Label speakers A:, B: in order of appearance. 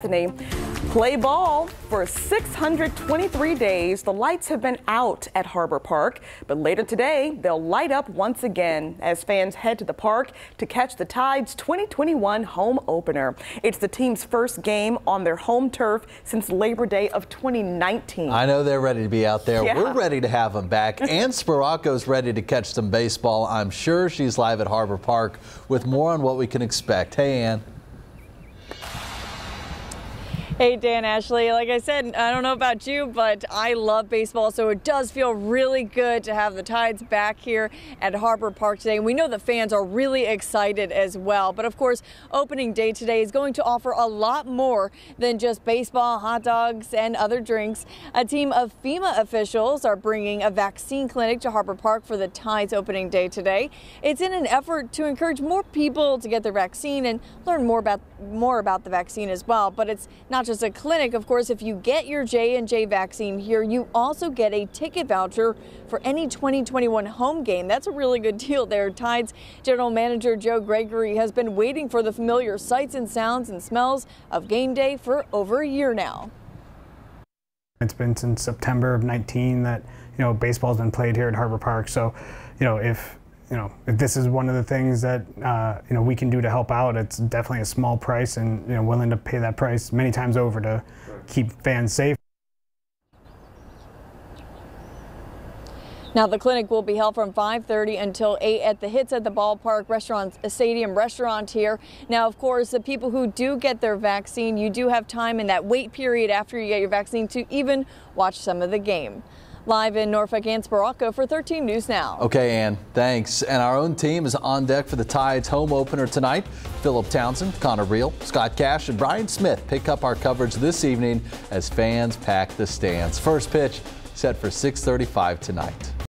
A: Anthony. Play ball for 623 days. The lights have been out at Harbor Park, but later today they'll light up once again as fans head to the park to catch the Tide's 2021 home opener. It's the team's first game on their home turf since Labor Day of 2019.
B: I know they're ready to be out there.
A: Yeah.
B: We're ready to have them back. Ann Sparaco's ready to catch some baseball. I'm sure she's live at Harbor Park with more on what we can expect. Hey, Ann.
C: Hey, Dan Ashley. Like I said, I don't know about you, but I love baseball, so it does feel really good to have the Tides back here at Harbor Park today. And we know the fans are really excited as well. But of course, opening day today is going to offer a lot more than just baseball, hot dogs, and other drinks. A team of FEMA officials are bringing a vaccine clinic to Harbor Park for the Tides opening day today. It's in an effort to encourage more people to get their vaccine and learn more about more about the vaccine as well. But it's not just a clinic. Of course, if you get your J&J vaccine here, you also get a ticket voucher for any 2021 home game. That's a really good deal there. Tides General Manager Joe Gregory has been waiting for the familiar sights and sounds and smells of game day for over a year now.
D: It's been since September of 19 that you know baseball's been played here at Harbor Park. So, you know, if you know, if this is one of the things that uh, you know we can do to help out, it's definitely a small price, and you know, willing to pay that price many times over to keep fans safe.
C: Now the clinic will be held from 5:30 until 8 at the Hits at the Ballpark Restaurant Stadium restaurant here. Now, of course, the people who do get their vaccine, you do have time in that wait period after you get your vaccine to even watch some of the game. Live in Norfolk, Ann Sparaco for 13 News Now.
B: Okay, Ann, thanks. And our own team is on deck for the Tides home opener tonight. Philip Townsend, Connor Reel, Scott Cash, and Brian Smith pick up our coverage this evening as fans pack the stands. First pitch set for 6:35 tonight.